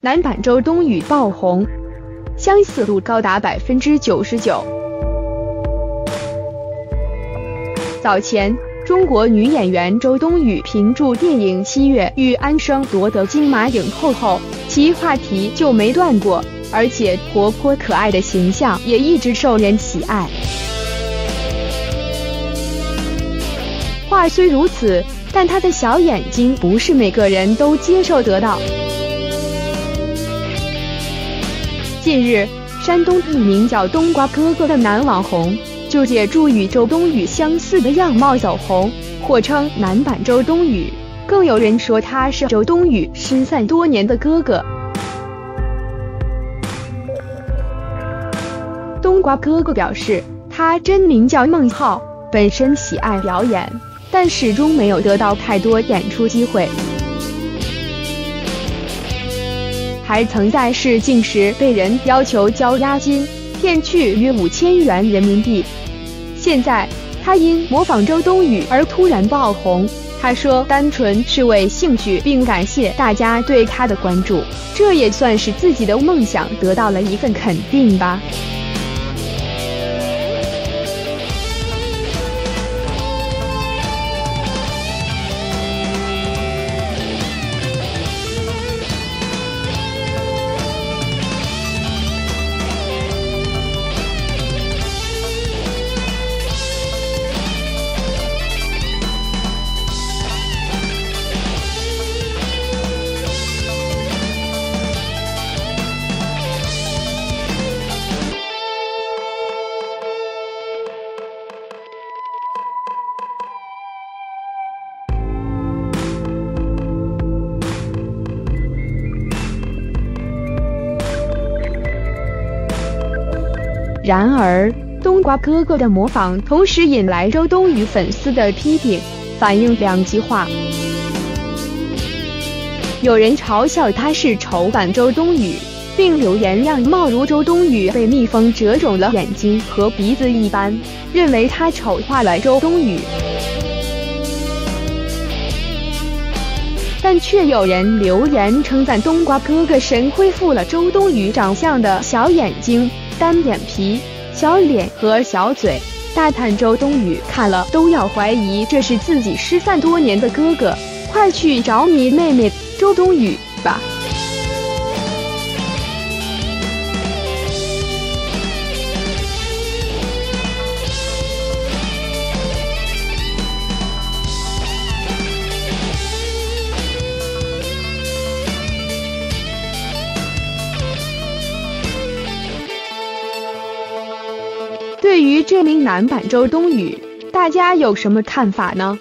南版周冬雨爆红，相似度高达百分之九十九。早前，中国女演员周冬雨凭著电影《七月与安生》夺得金马影后后，其话题就没断过，而且活泼可爱的形象也一直受人喜爱。话虽如此，但他的小眼睛不是每个人都接受得到。近日，山东一名叫冬瓜哥哥的男网红就借助与周冬雨相似的样貌走红，或称男版周冬雨。更有人说他是周冬雨失散多年的哥哥。冬瓜哥哥表示，他真名叫孟浩，本身喜爱表演，但始终没有得到太多演出机会。还曾在试镜时被人要求交押金，骗去约五千元人民币。现在他因模仿周冬雨而突然爆红，他说单纯是为兴趣，并感谢大家对他的关注，这也算是自己的梦想得到了一份肯定吧。然而，冬瓜哥哥的模仿同时引来周冬雨粉丝的批评，反应两极化。有人嘲笑他是丑版周冬雨，并留言样貌如周冬雨被蜜蜂蛰肿了眼睛和鼻子一般，认为他丑化了周冬雨。但却有人留言称赞冬瓜哥哥神恢复了周冬雨长相的小眼睛。单眼皮、小脸和小嘴，大探周冬雨看了都要怀疑这是自己失散多年的哥哥，快去找你妹妹周冬雨吧。对于这名男版周冬雨，大家有什么看法呢？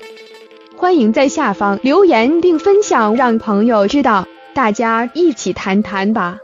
欢迎在下方留言并分享，让朋友知道，大家一起谈谈吧。